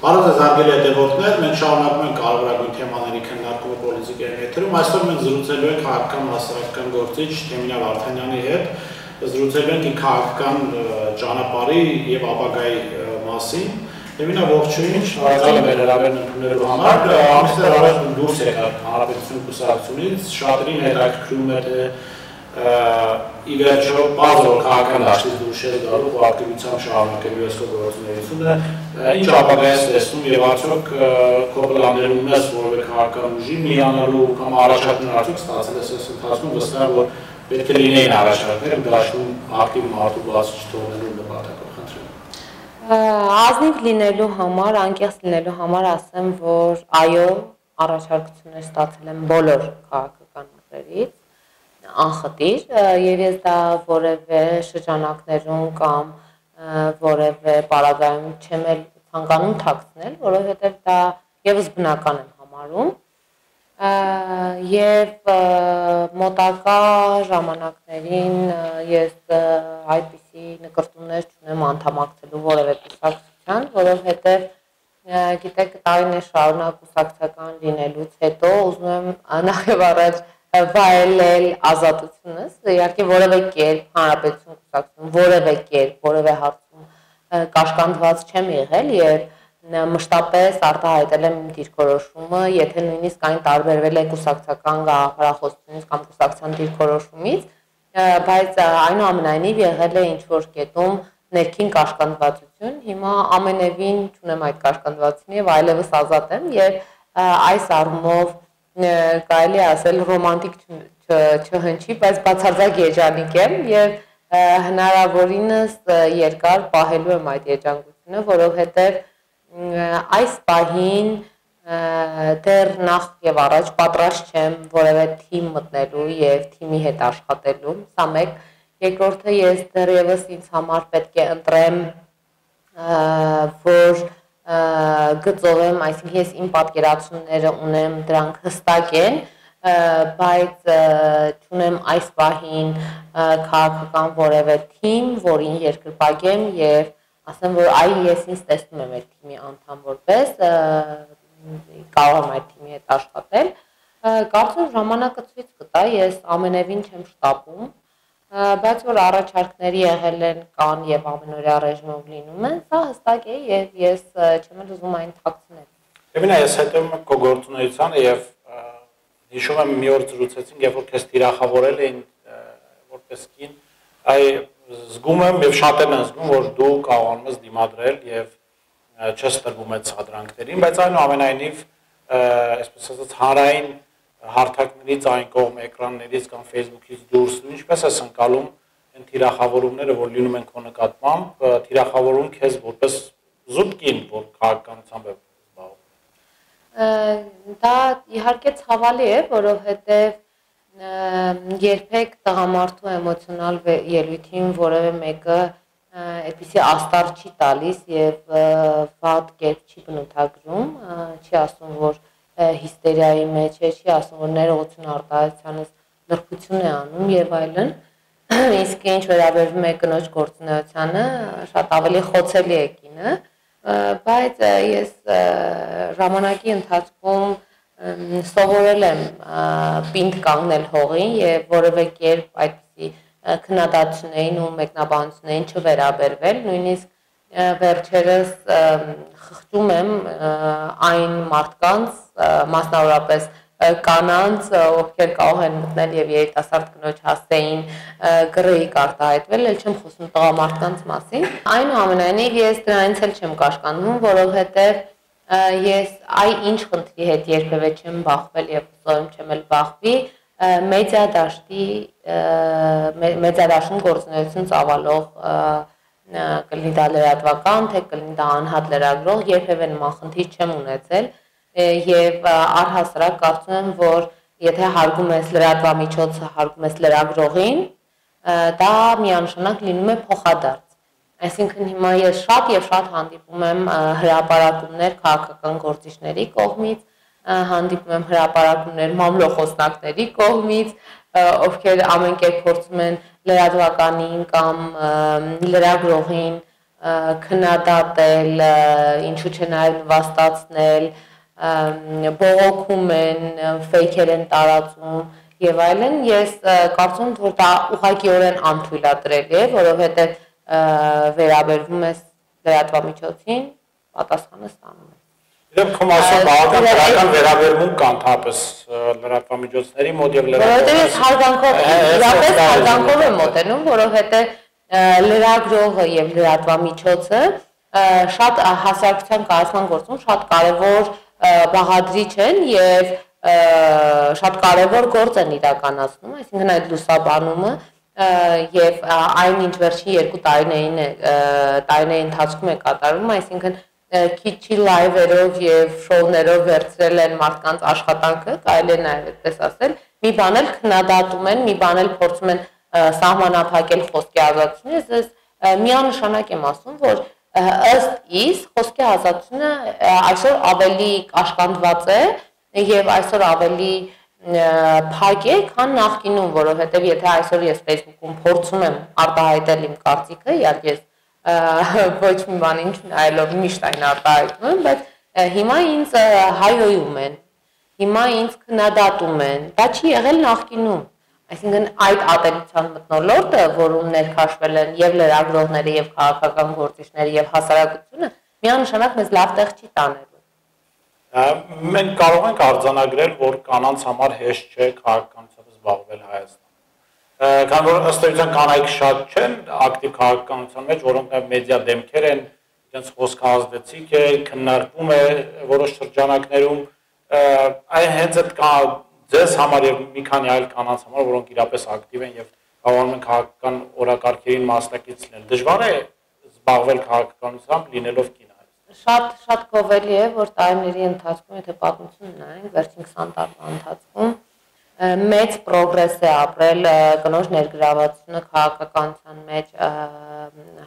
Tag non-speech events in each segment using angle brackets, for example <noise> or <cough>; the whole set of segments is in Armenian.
Բարև ձեզ հարգելի հետևորդներ, մենք շարունակում ենք կարևորագույն թեմաների քննարկումը պոլիտիկայի եթերում։ Այսօր մենք զրուցելու ենք քաղաքական մասսայական գործիչ Թեմինար Արթանյանի հետ, զրուցելու ենք քաղաքական ճանապարհի եւ ապագայի մասին։ Թեմինա ողջույն, շնորհակալ եմ հրավերն ընդունելու համար։ Ամիսներ առաջ դուրս եկա հանրապետություն կուսակցությունից, շատերին հետաքրքրում էր ի վերջո բազոր քաղաքական դաշտից դուրս գալու ու ակտիվությամբ շարունակելու այս գործունեությունը ինչ ապագայից տեսնում եւ արդյոք քո պլաններում ունես որևէ քաղաքական ուժի միանալու կամ առաջարկներ արդյոք ստացել ես այս ընթացքում վստահ որ պետք է լինեին առաջարկներ դաշտում ակտիվ մարդու բաց չթողնելու նպատակով խնդրեմ ազնիվ լինելու համար անկեղծ լինելու համար ասեմ որ այո առաջարկություններ ստացել եմ բոլոր քաղաքական ուժերից անխտիր եւ ես դա որևէ շրջանակներում կամ որևէ պարագայում չեմ էլ ցանկանում թաքցնել, որովհետեւ դա եւս բնական եմ համարում եւ մոտակա ժամանակներին ես այդպիսի նկարտումներ չունեմ անդամակցելու որևէ կուսակցության, որովհետեւ գիտեք տարիներ շարունակ կուսակցական լինելուց հետո ուզում եմ նախ եւ առաջ վայելել ազատությունս, իհարկե որևէ կերպ հանրապետություն կուսակցություն, որևէ կերպ, որևէ հարցում կաշկանդված չեմ եղել եւ մշտապես արտահայտել եմ իմ դիրքորոշումը, եթե նույնիսկ այն տարբերվել է կուսակցական գաղափարախոսությունից կամ կուսակցության դիրքորոշումից, բայց այնուամենայնիվ եղել է ինչ որ կետում ներքին կաշկանդվածություն, հիմա ամենևին չունեմ այդ կաշկանդվածությունը եւ այլևս ազատ եմ եւ այս առումով կարելի ասել ռոմանտիկ չհնչի, բայց բացարձակ երջանիկ եմ եւ հնարավորինս երկար պահելու եմ այդ երջանկությունը, որովհետեւ այս պահին դեռ նախ եւ առաջ պատրաստ չեմ որևէ թիմ մտնելու եւ թիմի հետ աշխատելու։ Սա մեկ, երկրորդը ես դեռևս ինձ համար պետք է ընտրեմ որ գծովեմ, այսինքն ես իմ պատկերացումները ունեմ, դրանք հստակ են, բայց չունեմ այս պահին քաղաքական որևէ թիմ, որին երկրպագեմ եւ ասեմ, որ այ ես ինձ տեսնում եմ այդ թիմի անդամ որպես կարող եմ այդ թիմի հետ աշխատել։ Կարծում ժամանակը ցույց կտա, ես ամենևին չեմ շտապում բայց որ առաջարկների եղել են կան եւ ամենօրյա ռեժիմով լինում են, սա հստակ է եւ ես չեմ ուզում այն թաքցնել։ Եմինա ես հետո քո գործունեությանը եւ հիշում եմ մի օր զրուցեցինք, երբ որ քեզ թիրախավորել էին որպես կին, այ զգում եմ եւ շատերն են զգում, որ դու կարողանում ես դիմադրել եւ չես տրվում այդ սադրանքներին, բայց այնուամենայնիվ այսպես ասած հանրային հարթակներից այն կողմ էկրաններից կամ Facebook-ից դուրս ինչպես ես ընկալում այն թիրախավորումները, որ լինում են քո նկատմամբ, թիրախավորում քեզ որպես զուտկին, որ քաղաքականությամբ է զբաղվում։ Դա իհարկե ցավալի է, որովհետև երբեք տղամարդու էմոցիոնալ ելույթին որևէ մեկը այդպիսի աստար չի տալիս եւ վատ կերպ չի բնութագրում, չի ասում, որ հիստերիայի մեջ է, չի ասում, որ ներողություն արտահայտությանս լրբություն է անում եւ այլն։ <clears throat> Իսկ ինչ վերաբերվում է կնոջ գործունեությանը, շատ ավելի խոցելի է կինը, բայց ես ժամանակի ընթացքում սովորել եմ պինդ կանգնել հողին եւ որևէ կերպ այդպիսի քննադատություններին ու մեկնաբանություններին չվերաբերվել, նույնիսկ վերջերս խղճում եմ այն մարդկանց, մասնավորապես կանանց, ովքեր կարող են մտնել եւ երիտասարդ կնոջ հասցեին գրեի կարտահայտվել, ել չեմ խոսում տղամարդկանց մասին։ Այնուամենայնիվ ես դրանից էլ չեմ կաշկանդվում, որովհետեւ ես այ ինչ խնդրի հետ երբևէ չեմ բախվել եւ հուսով եմ չեմ էլ բախվի մեդիա դաշտի մեդիա դաշտում գործունեություն ծավալող կլինի դա լրատվական, թե կլինի դա անհատ լրագրող, երբևէ նման խնդիր չեմ ունեցել եւ առհասարակ կարծում եմ, որ եթե հարգում ես լրատվամիջոցը, հարգում ես լրագրողին, դա միանշանակ լինում է փոխադարձ։ Այսինքն հիմա ես շատ եւ շատ հանդիպում եմ հրաապարակումներ քաղաքական գործիչների կողմից, հանդիպում եմ հրաապարակումներ մամլոխոսնակների կողմից, ովքեր ամեն կերպ փորձում են լրատվականին կամ լրագրողին քննադատել, ինչու՞ չէ նաև նվաստացնել, բողոքում են, ֆեյքեր են տարածում եւ այլն, ես կարծում եմ, որ դա ուղղակիորեն անթույլատրելի է, որովհետեւ վերաբերվում է լրատվամիջոցին, պատասխանը ստանում է։ Իրենք քո մասով բավական դրական վերաբերմունք կան թափս լրատվամիջոցների մոտ եւ լրատվամիջոցների Որովհետեւ հարգանքով, իրապես հարգանքով եմ մոտենում, որովհետեւ լրագրողը եւ լրատվամիջոցը շատ հասարակության կայացման գործում շատ կարեւոր բաղադրիչ են եւ շատ կարեւոր գործ են իրականացնում, այսինքն այդ լուսաբանումը եւ այն ինչ վերջին երկու տարիներին է տարիների ընթացքում է կատարվում, այսինքն քիչի լայվերով եւ շոուներով վերցրել են մարդկանց աշխատանքը, կարելի է նաեւ այդպես ասել, մի բան էլ քննադատում են, մի բան էլ փորձում են սահմանափակել խոսքի ազատությունը, ես միանշանակ եմ ասում, որ ըստ իս խոսքի ազատությունը այսօր ավելի կաշկանդված է եւ այսօր ավելի փակ է, քան նախկինում, որովհետեւ եթե այսօր ես Facebook-ում փորձում եմ արտահայտել իմ կարծիքը, իհարկե ես ոչ մի բան ինչ այլով միշտ այն արտահայտում բայց հիմա ինձ հայոյում են, հիմա ինձ քննադատում են։ Դա չի եղել նախկինում։ Այսինքն այդ ատելության մտնոլորտը, որում ներքաշվել են եւ լրագրողները, եւ քաղաքական գործիչները, եւ հասարակությունը, միանշանակ մեզ լավ տեղ չի տանելու։ Մենք կարող ենք արձանագրել, որ կանանց համար հեշտ չէ քաղաքականությամբ զբաղվել Հայաստանում քան որ ըստ էության կանայք շատ չեն ակտիվ քաղաքականության մեջ, որոնք նաև մեդիա դեմքեր են, իրենց խոսքը ազդեցիկ է, քննարկվում է որոշ շրջանակներում, այն հենց այդ կա ձեզ համար եւ մի քանի այլ կանանց համար, որոնք իրապես ակտիվ են եւ կարողանում են քաղաքական օրակարգերին մասնակից լինել։ Դժվար է զբաղվել քաղաքականությամբ լինելով կին շատ շատ գովելի է որ տարիների ընթացքում եթե պատմություն նայենք վերջին 20 տարվա ընթացքում մեծ պրոգրես է ապրել կնոջ ներգրավվածությունը քաղաքականության մեջ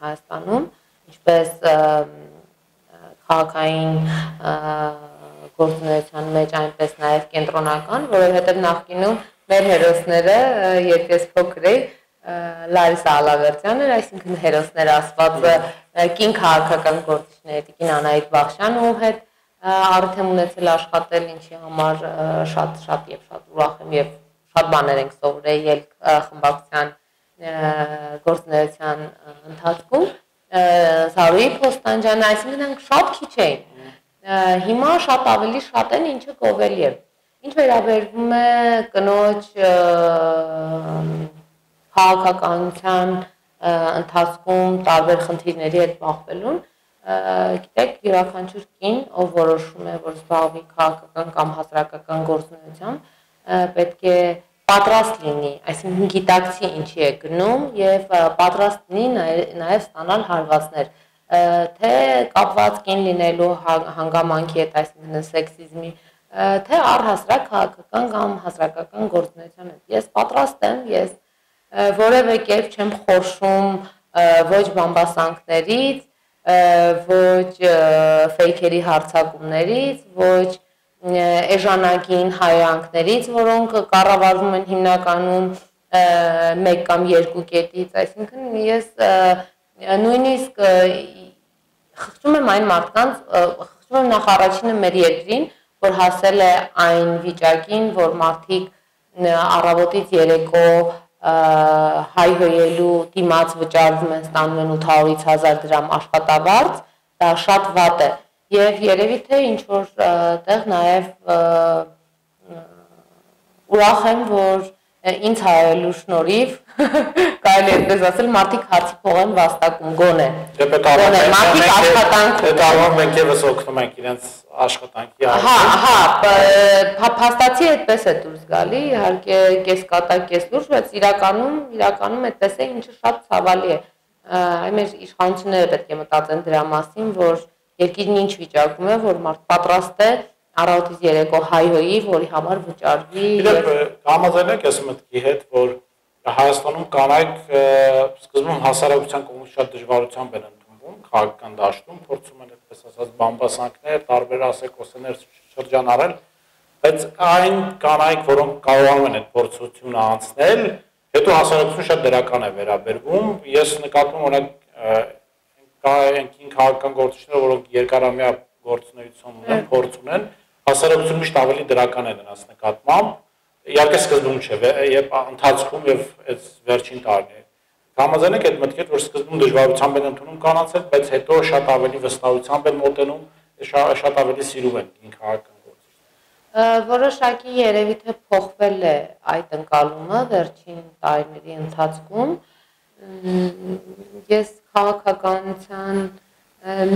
Հայաստանում, ինչպես քաղաքային գործունեության մեջ, այնպես նաև կենտրոնական, որովհետև նախկինում մեր հերոսները, երբ ես փոքր էի, Լարիսա Ալավերդյանն էր, այսինքն հերոսներ ասվածը կին քաղաքական գործիչներ, Տիկին Անահիտ Բախշյանը ու հետ եմ ունեցել աշխատել, ինչի համար շատ շատ եւ շատ ուրախ եմ եւ շատ բաներ ենք սովորել ելք խմբակցության գործունեության ընթացքում Սարուի Փոստանջանը, այսինքն նրանք շատ քիչ էին։ Հիմա շատ ավելի շատ են, ինչը կովելի է։ Ինչ վերաբերվում է կնոջ քաղաքականության ընթացքում տարբեր խնդիրների հետ բախվելուն, գիտեք, յուրաքանչյուր կին, ով որոշում է, որ զբաղվի քաղաքական կամ հասարակական գործունեությամբ, պետք է պատրաստ լինի, այսինքն գիտակցի ինչի է գնում եւ պատրաստ լինի նաեւ ստանալ հարվածներ թե կապված կին լինելու հանգամանքի հետ, այսինքն սեքսիզմի, թե առհասարակ քաղաքական կամ հասարակական գործունեության հետ։ Ես պատրաստ եմ, ես որևէ կերպ չեմ խորշում ոչ բամբասանքներից, ոչ ֆեյքերի հարցակումներից, ոչ էժանագին հայրանքներից, որոնք կառավարվում են հիմնականում մեկ կամ երկու կետից, այսինքն ես նույնիսկ խղճում եմ այն մարդկանց, խղճում եմ նախ առաջինը մեր երկրին, որ հասել է այն վիճակին, որ մարդիկ առավոտից երեկո հայհոյելու դիմաց վճարվում են ստանում են 800-ից 1000 դրամ աշխատավարձ, դա շատ վատ է։ Եվ երևի թե ինչ որ տեղ նաև ուրախ եմ, որ ինձ հայելու շնորհիվ կարելի է այդպես ասել մարդիկ հացի փող են վաստակում գոնե։ Դե է մարդիկ աշխատանք Դե կարող մենք եւս օգնում ենք իրենց աշխատանքի Հա, հա, փաստացի այդպես է դուրս գալի, իհարկե կես կատակ, կես լուրջ, բայց իրականում իրականում այդպես է, ինչը շատ ցավալի է։ Այ մեր իշխանությունները պետք է մտածեն դրա մասին, որ երկիրն ինչ վիճակում է, որ մարդ պատրաստ է առավոտից երեկո հայհոյի, որի համար վճարվի։ Իդեպ համաձայն եք ես մտքի հետ, որ Հայաստանում կանայք սկզբում հասարակության կողմից շատ դժվարությամբ են ընդունվում քաղաքական դաշտում, փորձում են այդպես ասած բամբասանքներ, տարբեր ասեկոսներ շրջանառել, բայց այն կանայք, որոնք կարողանում են այդ փորձությունը անցնել, հետո հասարակությունը շատ դրական է վերաբերվում։ Ես նկատում օրինակ կա այնքին քաղաքական գործիչներ, որոնք երկարամյա գործունեություն ունեն, փորձ ունեն, հասարակությունը միշտ ավելի դրական է նրանց նկատմամբ։ Իհարկե սկզբում չէ, եւ ընթացքում եւ այս վերջին տարիներին Համաձայն եք այդ մտքեր, որ սկզբում դժվարությամբ են ընդունում կանանցել, բայց հետո շատ ավելի վստահությամբ են մոտենում, շատ ավելի սիրում են ինքնական գործը։ Որոշակի երևի թե փոխվել է այդ ընկալումը վերջին տարիների ընթացքում։ Ես քաղաքականության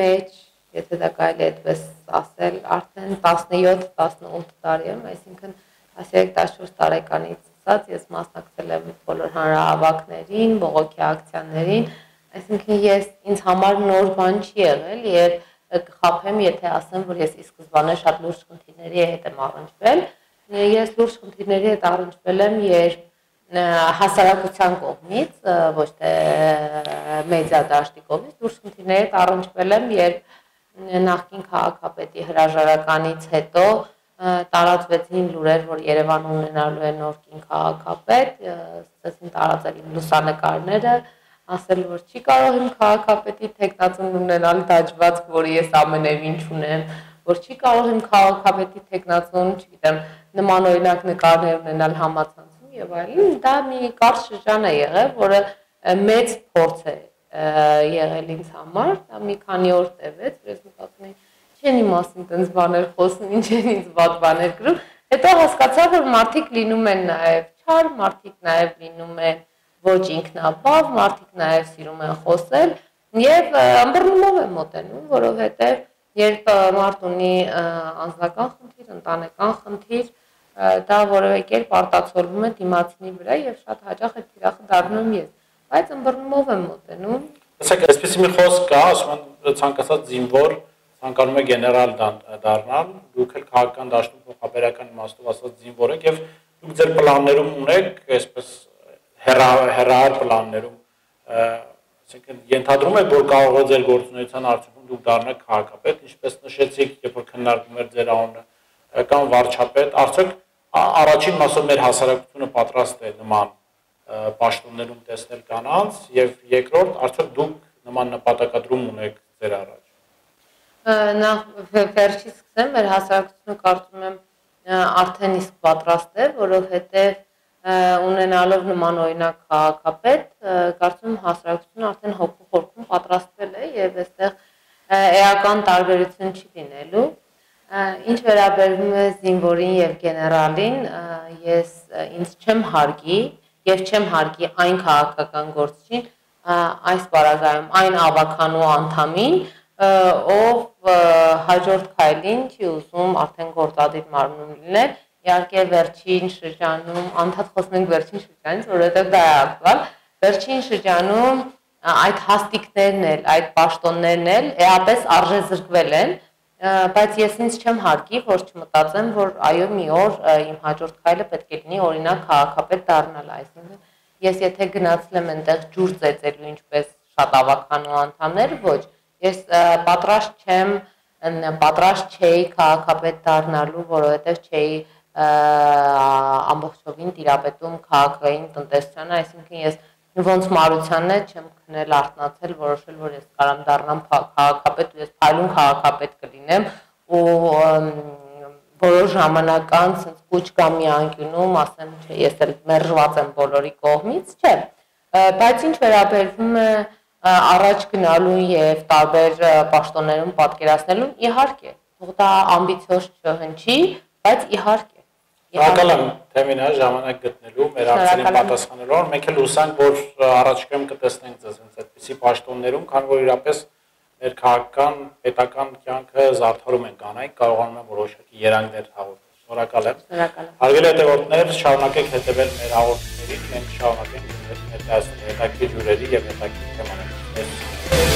մեջ, եթե դա կարելի է այդպես ասել, արդեն 17-18 տարի եմ, այսինքն 13-14 տարեկանից ասած, ես մասնակցել եմ բոլոր հանրահավաքներին, բողոքի ակցիաներին, այսինքն ես ինձ համար նոր բան չի եղել եւ կխափեմ, եթե ասեմ, որ ես ի սկզբանե շատ լուրջ խնդիրների հետ եմ առնչվել։ Ես լուրջ խնդիրների հետ առնչվել եմ, երբ հասարակության կողմից, ոչ թե մեդիա դաշտի կողմից, լուրջ խնդիրների հետ առնչվել եմ, երբ նախկին քաղաքապետի հրաժարականից հետո տարածվեցին լուրեր, որ Երևանը ունենալու է նոր կին քաղաքապետ, սկսեցին տարածել լուսանկարները, ասել որ չի կարող իմ քաղաքապետի տեխնացուն ունենալ դաջված, որը ես ամենևին չունեմ, որ չի կարող իմ քաղաքապետի տեխնացուն, չգիտեմ, նման օրինակ նկարներ ունենալ համացանցում եւ այլն, դա մի կարճ շրջան է եղել, որը մեծ փորձ է եղել ինձ համար, դա մի քանի օր տևեց, ես մտածում եմ չեն իմ մասին տենց բաներ խոսում, ինչ են ինձ վատ բաներ գրում։ Հետո հասկացա, որ մարդիկ լինում են նաև չար, մարդիկ նաև լինում են ոչ ինքնաբավ, մարդիկ նաև սիրում են խոսել եւ ըմբռնումով են մոտենում, որովհետեւ երբ մարդ ունի անձնական խնդիր, ընտանեկան խնդիր, դա որևէ կերպ արտացոլվում է դիմացինի վրա եւ շատ հաճախ այդ թիրախը դառնում ես, բայց ըմբռնումով եմ մոտենում։ Ասեք, այսպեսի մի խոսք կա, ասում են ցանկացած զինվոր ցանկանում է գեներալ դառնալ, դուք էլ քաղաքական դաշտում փոխաբերական իմաստով ասած զինվոր եք եւ դուք ձեր պլաններում ունեք այսպես հերահար պլաններում ասենքն ենթադրում եք որ կարող է ձեր գործունեության արդյունքում դուք դառնաք քաղաքապետ, ինչպես նշեցիք, երբ որ քննարկվում էր ձեր անունը կամ վարչապետ, արդյոք առաջին մասով մեր հասարակությունը պատրաստ է նման պաշտոններում տեսնել կանանց եւ երկրորդ արդյոք դուք նման նպատակադրում ունեք ձեր առաջ նախ վերջի սկսեմ, մեր հասարակությունը կարծում եմ արդեն իսկ պատրաստ է, որովհետև ունենալով նման օրինակ քաղաքապետ, կարծում եմ հասարակությունը արդեն հոգու խորքում պատրաստվել է եւ այստեղ էական տարբերություն չի լինելու։ Ինչ վերաբերում է զինվորին եւ գեներալին, ես ինձ չեմ հարգի եւ չեմ հարգի այն քաղաքական գործին, այս բարագայում այն ավականու անդամին, ով հաջորդ քայլին չի ուզում արդեն գործադիր մարմնում լինել իհարկե վերջին շրջանում անդադ խոսնենք վերջին շրջանից որովհետև դա է ակտուալ վերջին շրջանում այդ հաստիկներն էլ այդ պաշտոններն էլ էապես արժե զրկվել են բայց ես ինձ չեմ հարկի որ չմտածեմ որ այո մի օր իմ հաջորդ քայլը պետք է լինի օրինակ քաղաքապետ դառնալ այսինքն ես եթե գնացել եմ այնտեղ ջուր ծեծելու ինչպես շատ ավականու անդամներ ոչ Ես պատրաստ չեմ, պատրաստ չէի քաղաքապետ դառնալու, որովհետև չէի ամբողջովին տիրապետում քաղաքային տնտեսությանը, այսինքն ես ոնց Մարությանն է չեմ քնել արտնացել, որոշել, որ ես կարամ դառնամ քաղաքապետ ու ես փայլուն քաղաքապետ կլինեմ ու որոշ ժամանակ անց ինձ կուչ կամ մի անկյունում ասեմ, չէ, ես էլ մերժված եմ բոլորի կողմից, չէ։ Բայց ինչ վերաբերվում է առաջ գնալու եւ տարբեր պաշտոններում պատկերացնելու իհարկե թող դա ամբիցիոզ չհնչի բայց իհարկե Շնորհակալ եմ թեմին ժամանակ գտնելու մեր հարցերին պատասխանելու մենք էլ հուսանք որ առաջկայում կտեսնենք ձեզ հենց այդպիսի պաշտոններում քան որ իրապես մեր քաղաքական պետական կյանքը զարդարում են կանայք կարողանում են որոշակի երանգներ հաղորդել Շնորհակալ եմ։ Շնորհակալ եմ։ Հարգելի հետևորդներ, շարունակեք հետևել մեր հաղորդումներին, մենք շարունակենք ներկայացնել հետաքրքիր ջուրերի եւ հետաքրքիր թեմաների։